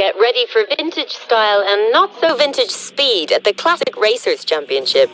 Get ready for vintage style and not so vintage speed at the Classic Racers Championship.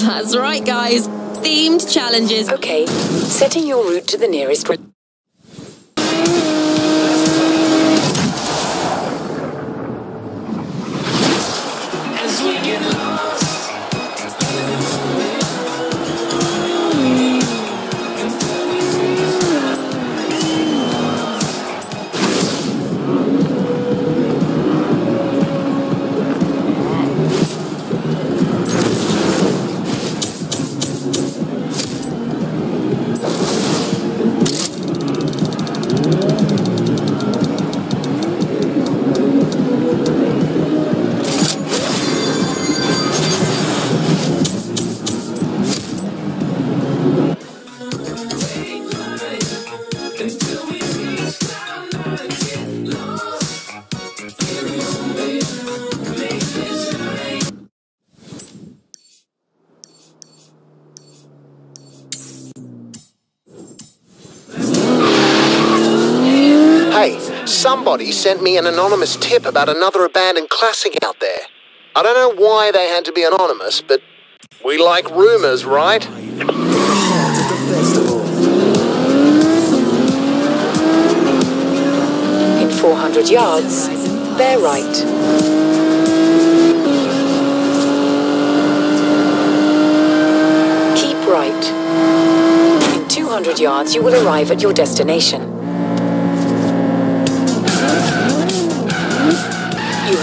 That's right, guys. Themed challenges. Okay, setting your route to the nearest... Somebody sent me an anonymous tip about another abandoned classic out there. I don't know why they had to be anonymous, but we like rumors, right? In 400 yards, bear right. Keep right. In 200 yards, you will arrive at your destination.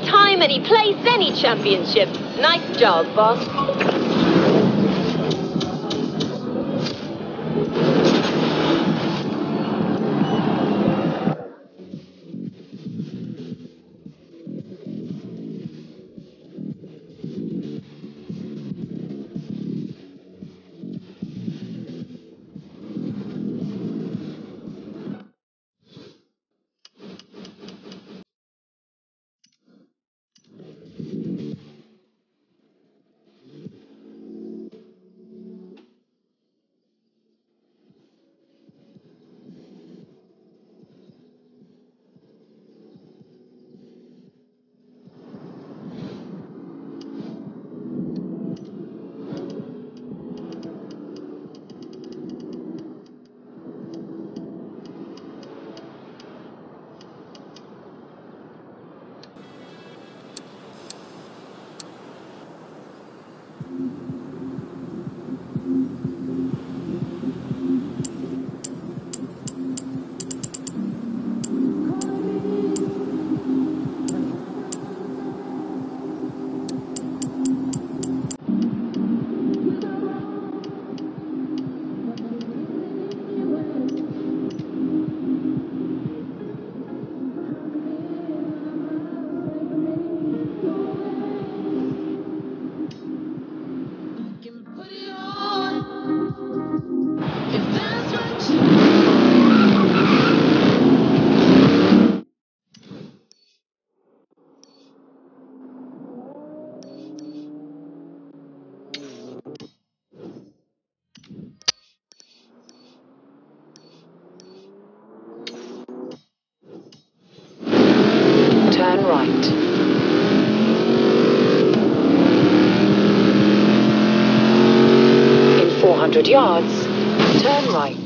Any time, any place, any championship. Nice job, boss. Yards, turn right.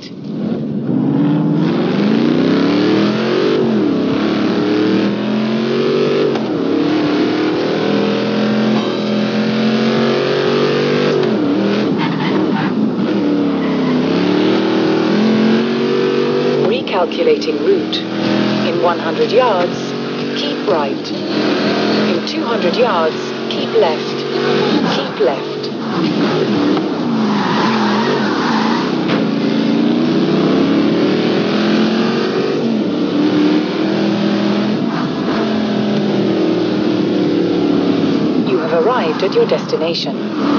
Recalculating route. In 100 yards, keep right. In 200 yards, keep left. Keep left. You your destination.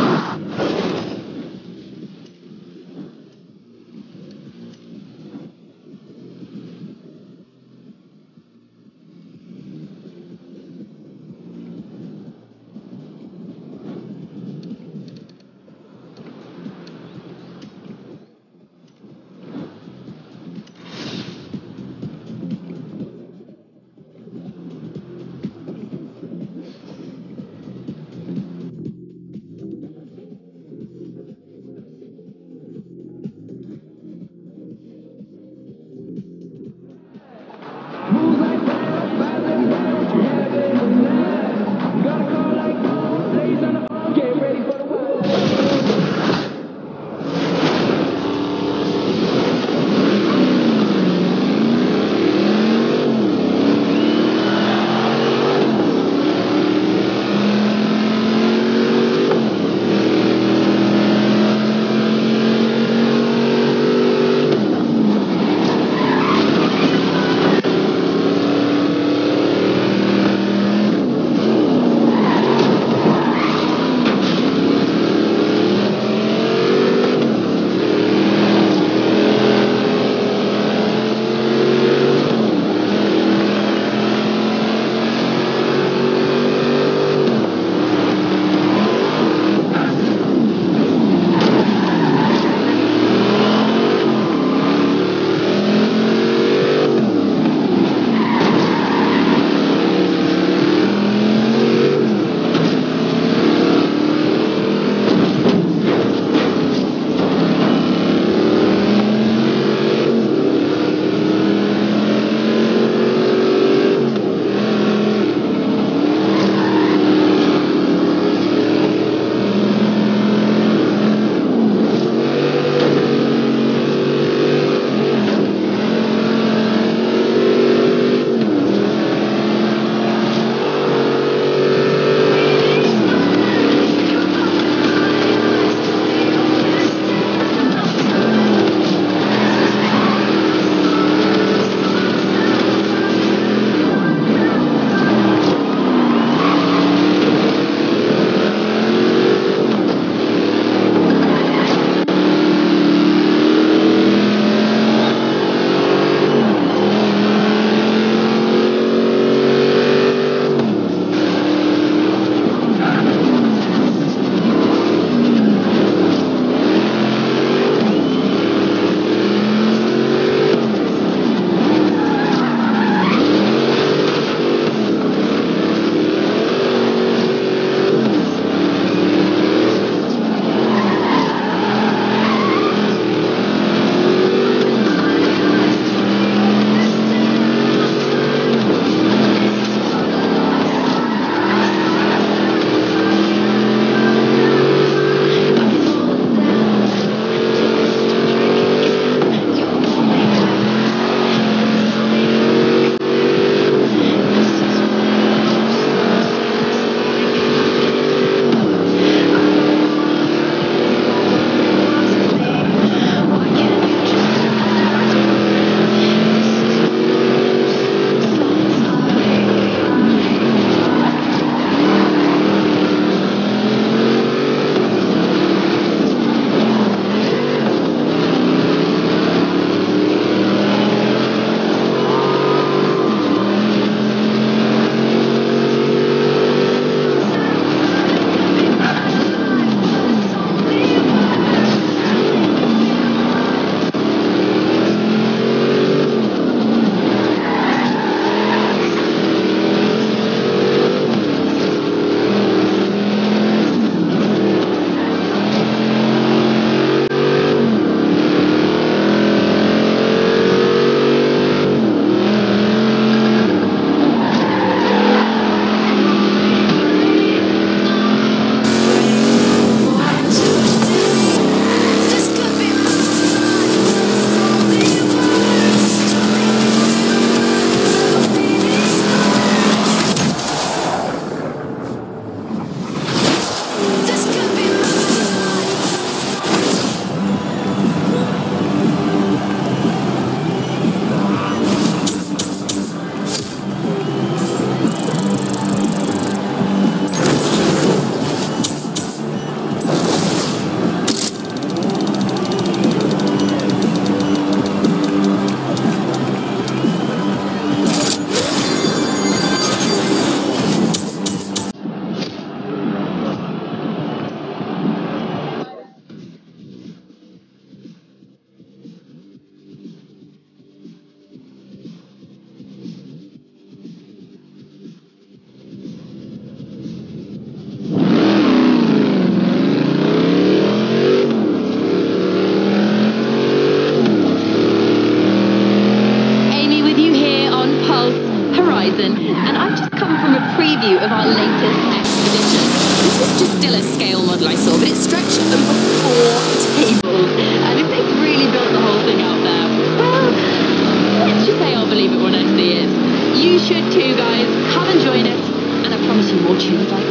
You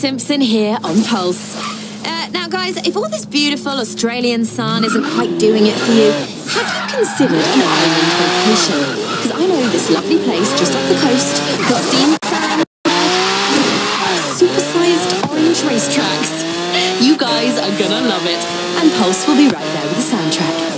Simpson, here on Pulse. Uh, now, guys, if all this beautiful Australian sun isn't quite doing it for you, have you considered an island vacation? Because I know this lovely place just off the coast, Christine Sand, supersized orange racetracks. You guys are gonna love it, and Pulse will be right there with the soundtrack.